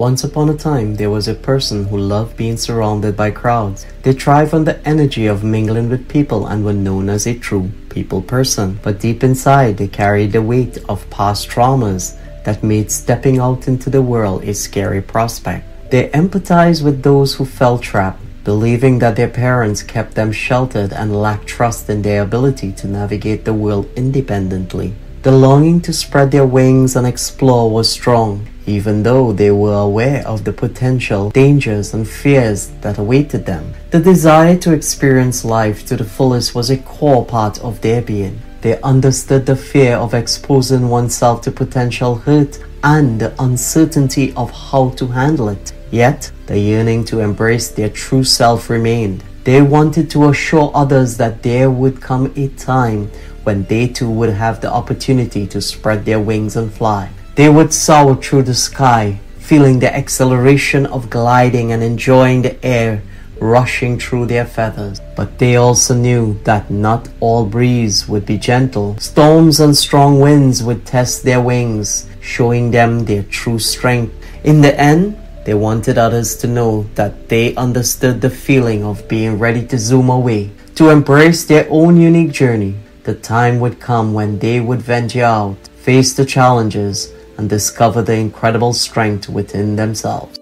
Once upon a time, there was a person who loved being surrounded by crowds. They thrived on the energy of mingling with people and were known as a true people person. But deep inside, they carried the weight of past traumas that made stepping out into the world a scary prospect. They empathized with those who felt trapped, believing that their parents kept them sheltered and lacked trust in their ability to navigate the world independently. The longing to spread their wings and explore was strong, even though they were aware of the potential dangers and fears that awaited them. The desire to experience life to the fullest was a core part of their being. They understood the fear of exposing oneself to potential hurt and the uncertainty of how to handle it. Yet, the yearning to embrace their true self remained. They wanted to assure others that there would come a time when they too would have the opportunity to spread their wings and fly. They would soar through the sky, feeling the acceleration of gliding and enjoying the air rushing through their feathers. But they also knew that not all breeze would be gentle. Storms and strong winds would test their wings, showing them their true strength. In the end, they wanted others to know that they understood the feeling of being ready to zoom away, to embrace their own unique journey the time would come when they would venture out, face the challenges, and discover the incredible strength within themselves.